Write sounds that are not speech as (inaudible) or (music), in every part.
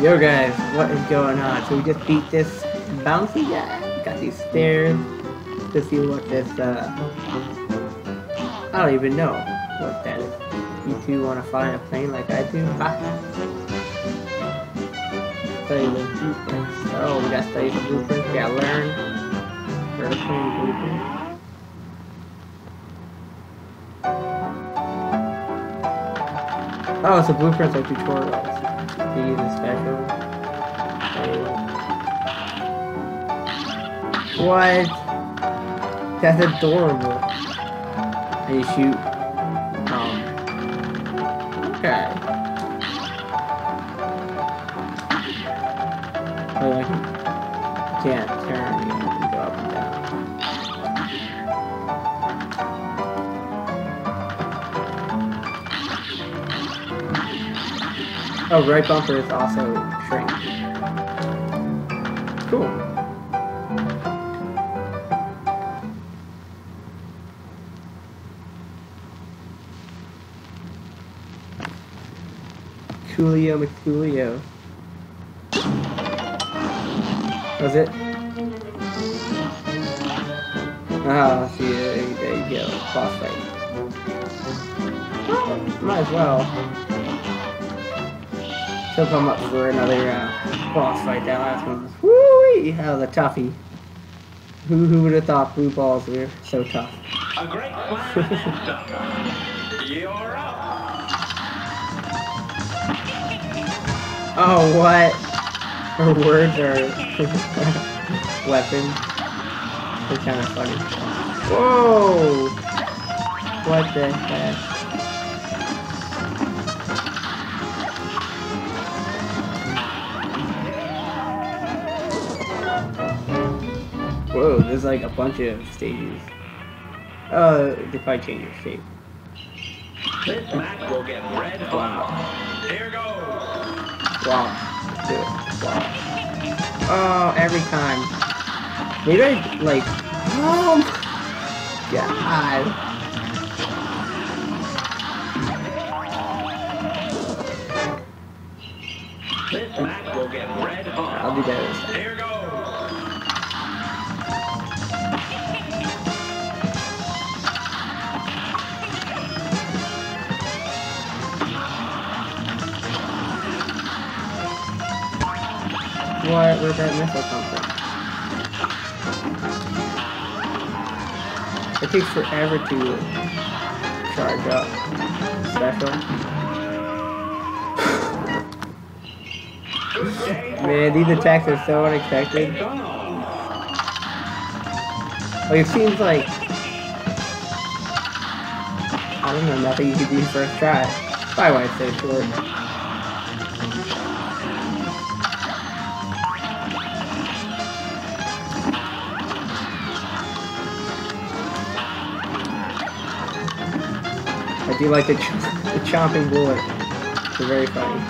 Yo guys, what is going on? So we just beat this bouncy guy. Got these stairs. To see what this, uh... I don't even know what that is. You two want to fly in a plane like I do? Ha! Study the blueprints. Oh, we gotta study the blueprints. We learn. First plane blueprint. Oh, so blueprints are tutorials. These are special. Okay. What? That's adorable. You shoot. Oh, right bumper is also shrink. Cool. Coolio McCoolio. Was it? Ah, see, there, you go. Boss fight. Might as well. She'll come up for another uh, boss fight. That last one was woo That was a toughie. Who who would have thought blue balls were so tough? A great plan. You're up. (laughs) Oh what? Her words are (laughs) weapons. They're kind of funny. Whoa! What the heck? There's like a bunch of stages. Uh, they probably change your shape. This match will get red hot. Here goes. Wow. Do it. Wow. Oh, every time. Maybe I, like, oh my god. This match will get red hot. I'll do that What? That missile come from? It takes forever to charge up. Special. Man, these attacks are so unexpected. Like, it seems like... I don't know, nothing you could do first try. Probably why it's so short. I do like the, ch the chomping bullet. They're very funny.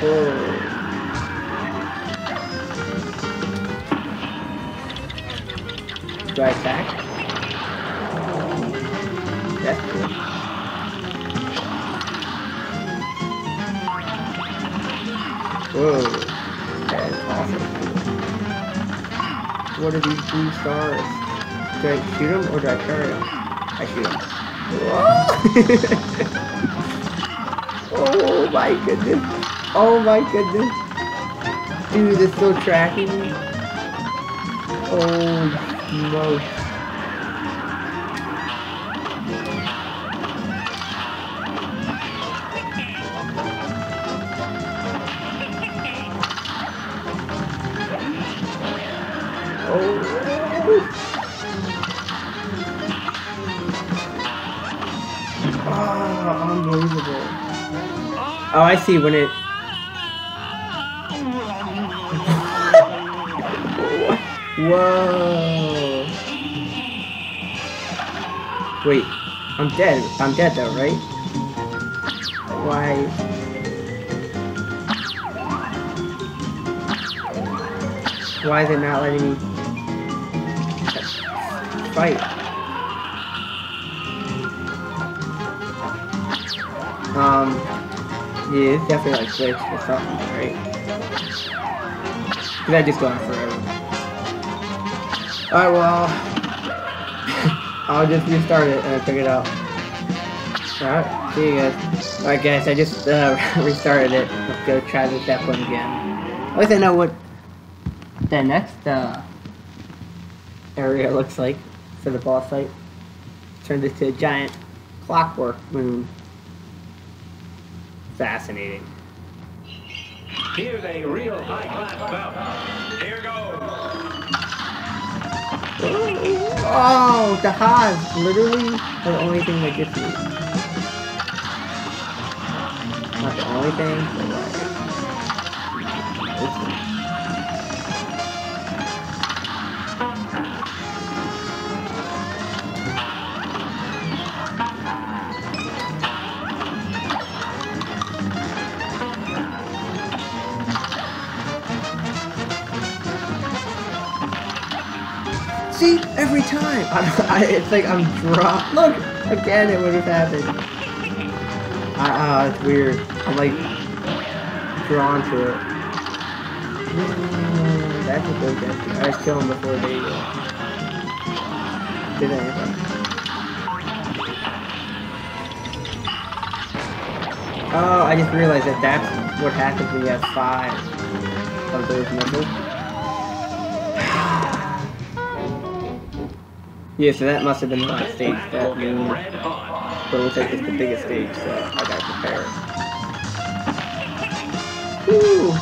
Whoa. Do I attack? That's good. Whoa. What are these blue stars? Do I shoot them or do I carry them? I shoot them. (laughs) oh my goodness. Oh my goodness. Dude, it's still tracking me. Oh, no. I see when it... Whoa. Wait, I'm dead. I'm dead though, right? Why? Why is it not letting me fight? Um yeah, it's definitely like glitched or something, right? Cause I just go on forever. Alright, well, (laughs) I'll just restart it and check it out. Alright, see you guys. Alright guys, I just uh, (laughs) restarted it. Let's go try this that one again. At least I know what the next uh, area looks like for the boss fight. Turned into a giant clockwork moon. Fascinating. Here's a real high-class belt. Here goes. Oh, the Haas! Literally the only thing that gets me. Not the only thing, but like. See, every time. I, (laughs) I, it's like I'm dropped. Look, again, it would have happened. Ah, uh, it's weird. I'm like drawn to it. Mm, that's a good guess. I was killing before they uh, did anything. Oh, I just realized that that's what happens when you have five of those missiles. Yeah, so that must have been last stage. That moon, but it looks like it's the biggest stage, so I gotta prepare. Woo!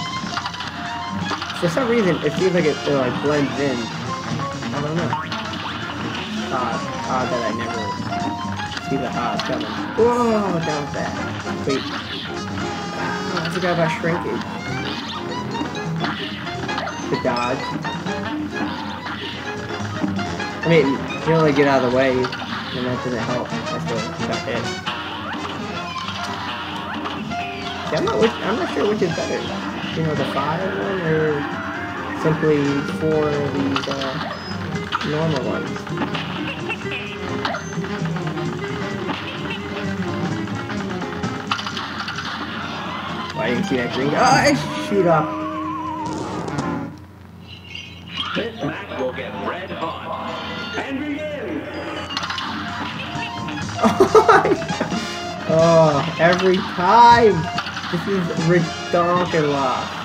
For some reason, it seems like it, it like blends in. I don't know. Odd, odd that I never see the Haas coming. Whoa, that was bad. Wait. Oh, I forgot about shrinkage. The dodge. I mean, you can only get out of the way, and that doesn't help. I'm not, which, I'm not sure which is better. You know, the five one or simply four of these uh, normal ones. Why didn't you see that green? Oh, I shoot up. This match will get red hot. And begin. (laughs) oh, every time! This is ridiculous.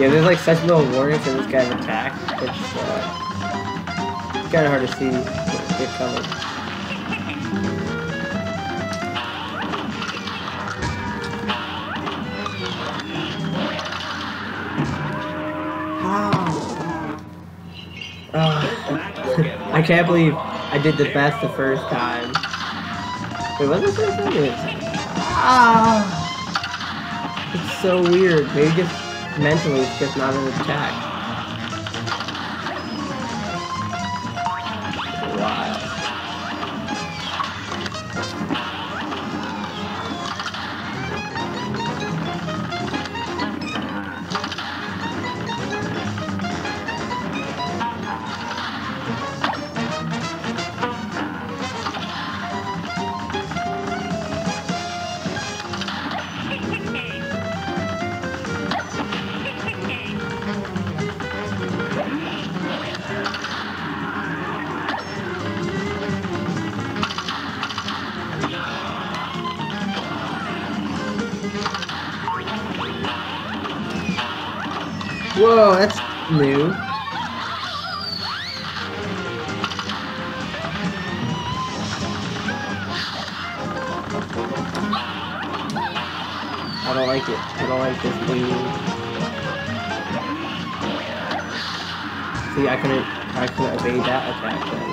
Yeah, there's like such little warning for this guy's attack. It's uh, kind of hard to see it coming. Ah. Match will get I can't believe I did the best the first time. It the first time? Ah! It's so weird. Maybe just mentally it's just not an attack. I don't like it. I don't like this new. See, I couldn't, I couldn't evade that attack then.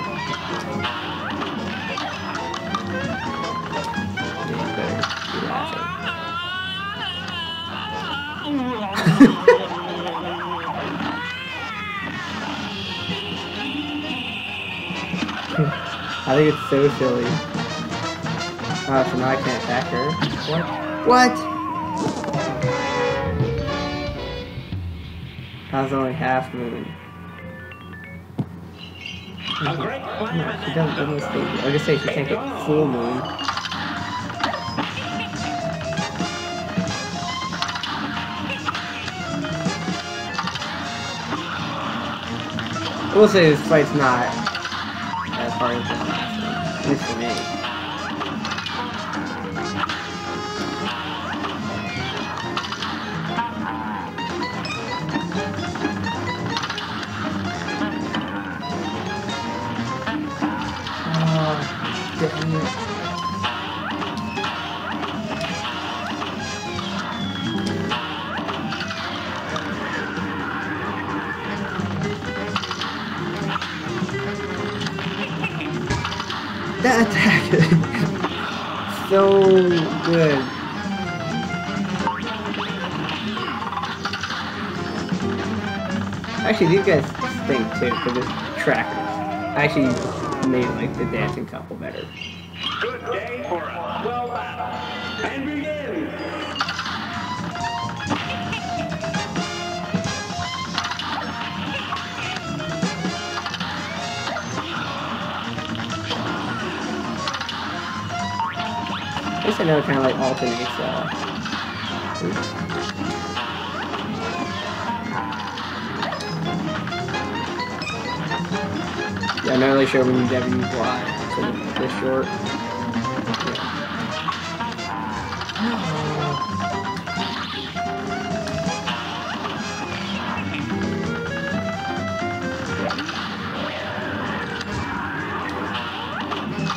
Yeah. (laughs) I think it's so silly. Oh, so now I can't attack her. What? What? I was only half moon. No, she doesn't, doesn't stay. I was gonna say she can't get full moon. We'll say this fight's not as Actually, these guys stink too, for it's trackers. Actually made like the dancing couple better. Good day for a swell battle. And begin. Least I know kind of like alternates. Uh, yeah, I'm not really sure when you use Y. So this short.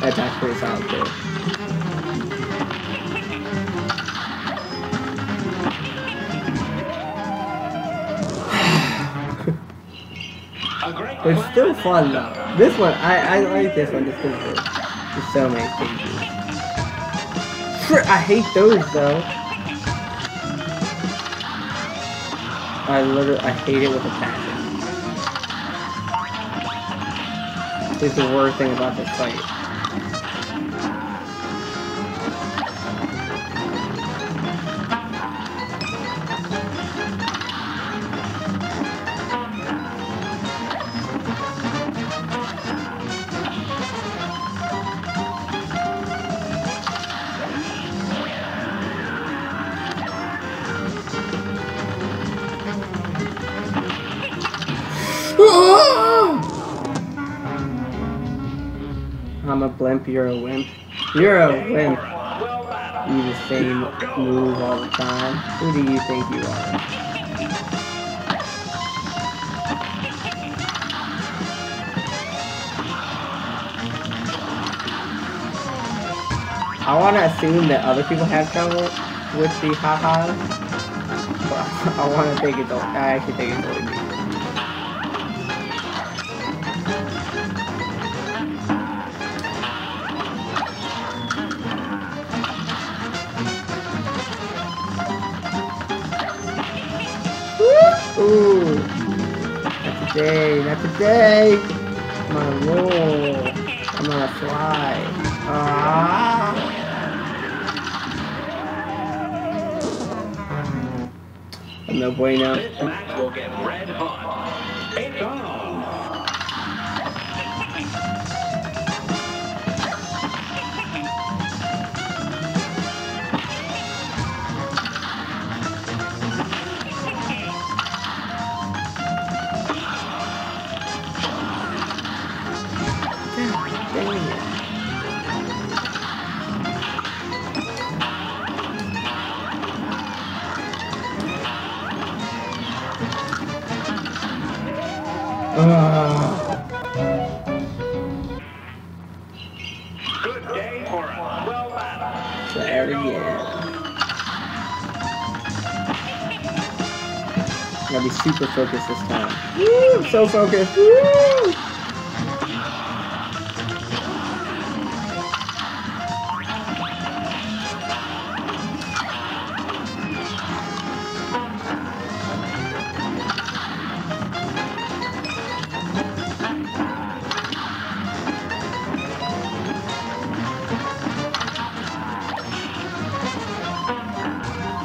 That's actually solid too. It's still fun though. This one, I, I like this one just because there's so many. Frick, I hate those though. I literally, I hate it with a passion. It's the worst thing about this fight. Blimp, you're a wimp. You're a wimp. Swell battle. Uh, you the same (laughs) move all the time. Who do you think you are? I want to assume that other people have trouble with the haha. But (laughs) I want to think it's. o- I actually think it's only today, not today. I'm on a roll. I'm gonna fly. Ah. No bueno. This match will get red hot. It's on. Gotta be super focused this time. Woo! So focused. Woo!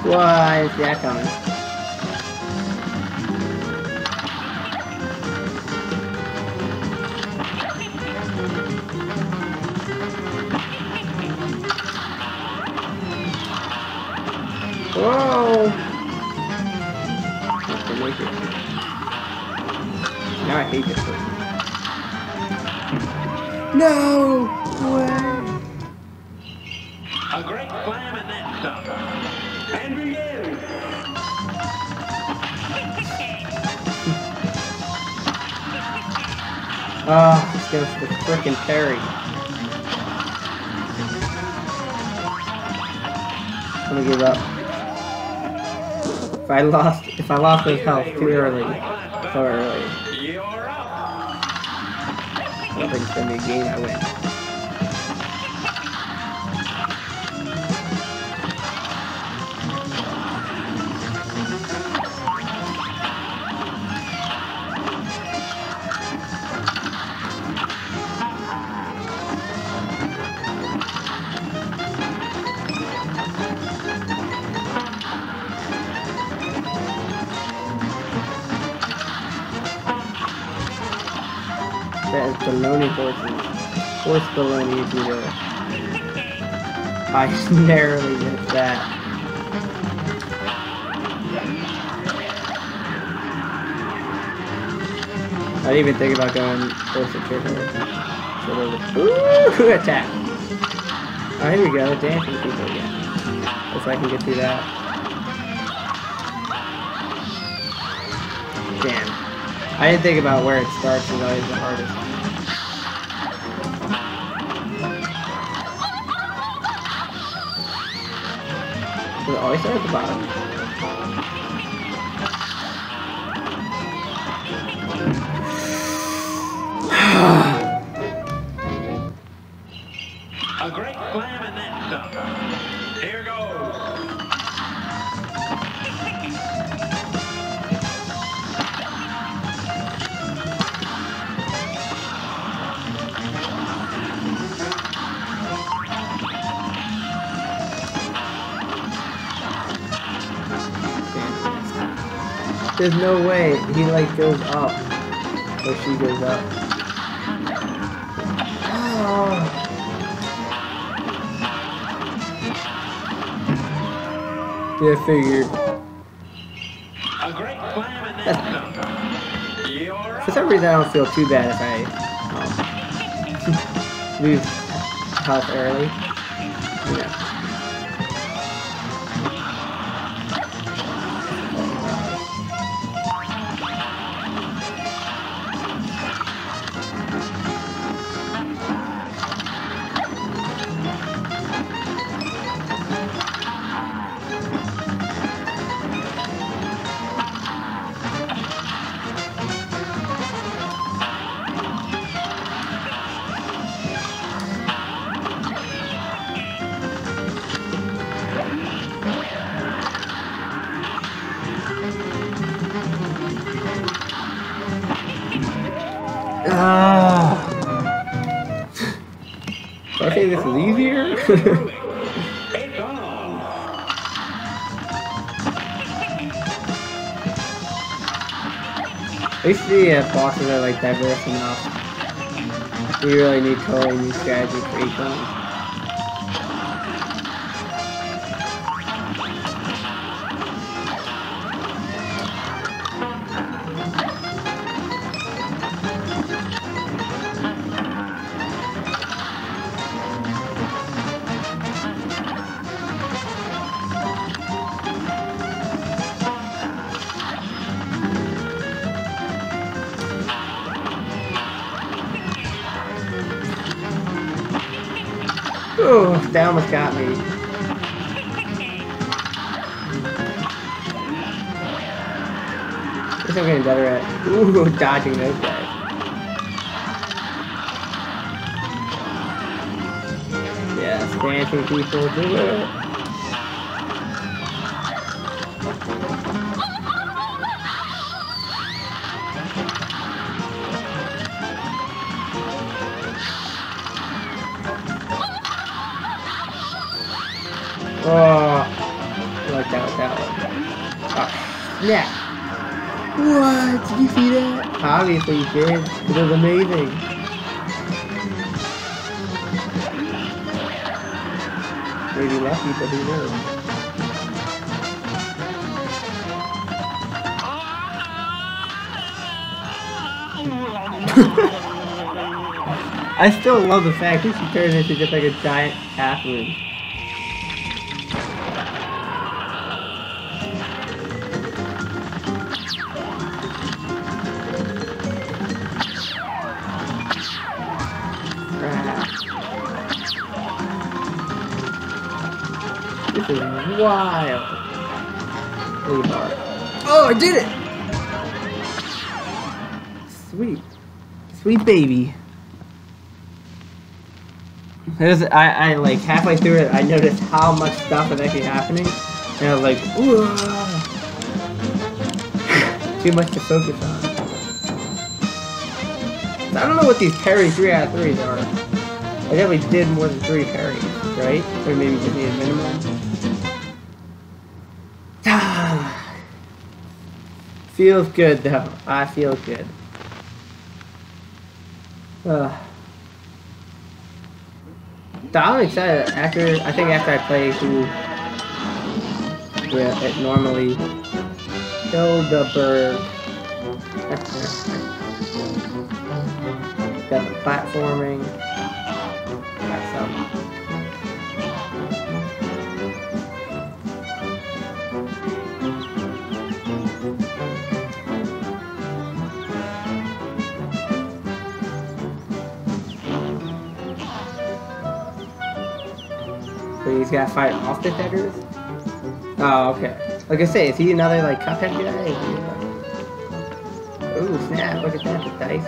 Why is that coming? Whoa! Didn't make it. Now I hate this person. No way! A great slam and that some. And begin. Oh, this goes for frickin' Terry. I'm gonna give up. If I lost, if I lost this health too early, so early, You're up. I don't think it's gonna be a game I win. If you will. I (laughs) narrowly missed that. I didn't even think about going close to trigger. Ooh, (laughs) attack! Oh, here we go, dancing people again. If I can get through that. Damn. I didn't think about where it starts is always the hardest. Does it always start at the bottom? A There's no way he like goes up. Or she goes up. Oh. Yeah, I figured. A great slam and then For some reason, I don't feel too bad if I um, (laughs) lose health early. At least the uh, bosses are like diverse enough. We really need totally new strategy for each one. Ooh, that almost got me. Guess I'm getting better at ooh dodging those guys. Yes, dancing people do it. Oh, like out, out, out. Oh, yeah. What? Did you see that? Obviously you did. It was amazing. Maybe lucky, but who knows? (laughs) I still love the fact that she turns into just like a giant halfling. Wild. Oh, I did it! Sweet. Sweet baby. Was, I, I, like, halfway through it, I noticed how much stuff was actually happening. And I was like, ooh. (laughs) Too much to focus on. I don't know what these parry 3 out of 3s are. I definitely did more than 3 parries, right? Or maybe just need a minimum. Feels good though. I feel good. Uh, I'm excited. After I think after I play through, yeah, it normally Hilda Berg. Got the platforming. He's gotta fight off the headers? Oh, okay. Like I say, is he another like cuphead guy? Ooh, snap, look at that, the dice.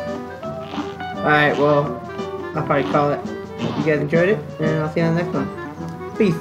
Alright, well, I'll probably call it. Hope you guys enjoyed it, and I'll see you on the next one. Peace.